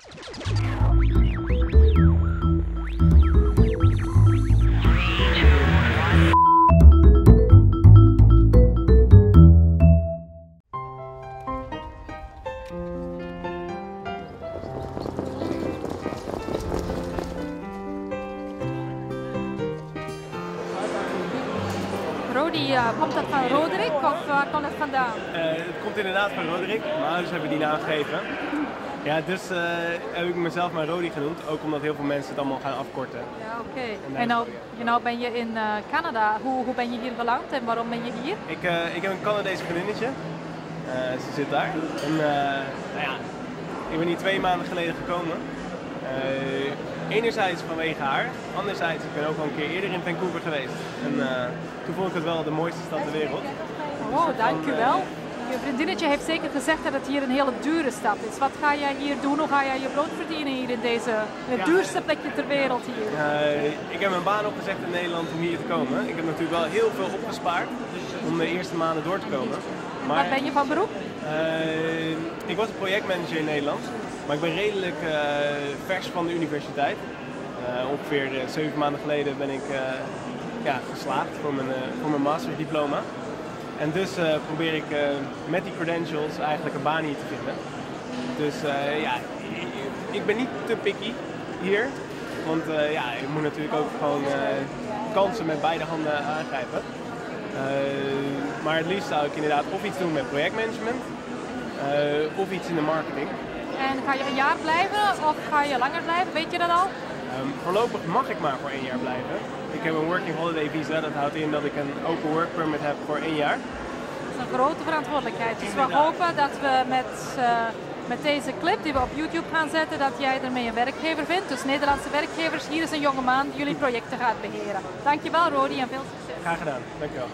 Rodi, uh, komt dat van Roderick of waar komt het vandaan? Uh, het komt inderdaad van Roderick. Mijn ouders hebben die naam gegeven. Ja, dus uh, heb ik mezelf maar Rodi genoemd, ook omdat heel veel mensen het allemaal gaan afkorten. Ja, oké. Okay. En, en nou, nou ben je in uh, Canada. Hoe, hoe ben je hier beland en waarom ben je hier? Ik, uh, ik heb een Canadese vriendinnetje. ze zit daar. En nou ja, ik ben hier twee maanden geleden gekomen. enerzijds vanwege haar, anderzijds ik ben ook al een keer eerder in Vancouver geweest. En toen vond ik het wel de mooiste stad ter wereld. Oh, dankjewel. Je vriendinnetje heeft zeker gezegd dat het hier een hele dure stad is. Wat ga jij hier doen? Hoe ga jij je brood verdienen hier in deze het duurste plekje ter wereld hier? Uh, ik heb mijn baan opgezegd in Nederland om hier te komen. Ik heb natuurlijk wel heel veel opgespaard om de eerste maanden door te komen. Maar, wat ben je van beroep? Uh, ik was projectmanager in Nederland, maar ik ben redelijk uh, vers van de universiteit. ongeveer zeven maanden geleden ben ik ja, geslaagd voor mijn, voor mijn masterdiploma. En dus uh, probeer ik uh, met die credentials eigenlijk een baan hier te vinden. Dus uh, ja, ik ben niet te picky hier. Want ja, je moet natuurlijk ook gewoon kansen met beide handen aangrijpen. maar het liefst zou ik inderdaad of iets doen met projectmanagement of iets in de marketing. En ga je een jaar blijven of ga je langer blijven? Weet je dat al? Um, voorlopig mag ik maar voor één jaar blijven. Ik heb een working holiday visa, dat houdt in dat ik een open work permit heb voor één jaar. Dat is een grote verantwoordelijkheid. Dus we hopen dat we met, uh, met deze clip die we op YouTube gaan zetten, dat jij ermee een werkgever vindt. Dus Nederlandse werkgevers, hier is een jonge man die jullie projecten gaat beheren. Dankjewel Rodi en veel succes. Graag gedaan, dankjewel.